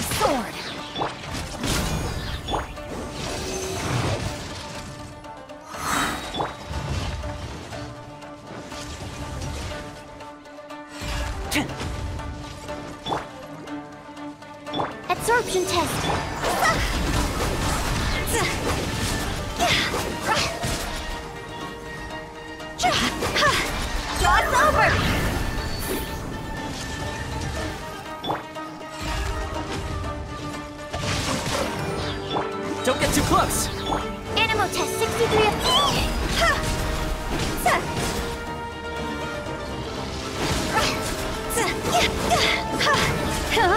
sword! Absorption test! Don't get too close! Animal test 63 of... Ha! Sa! Sa! Ha!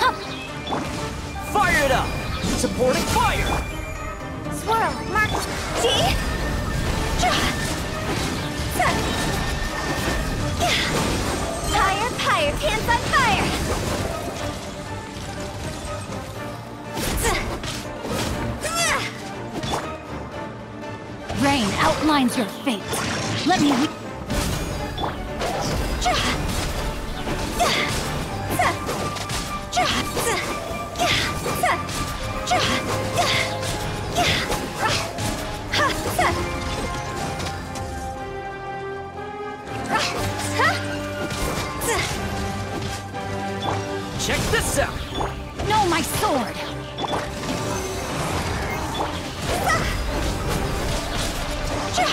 Ha! Fire it up! Supporting fire! Swirl, mark, Rain outlines your fate. Let me! Check this out! No, my sword! 居然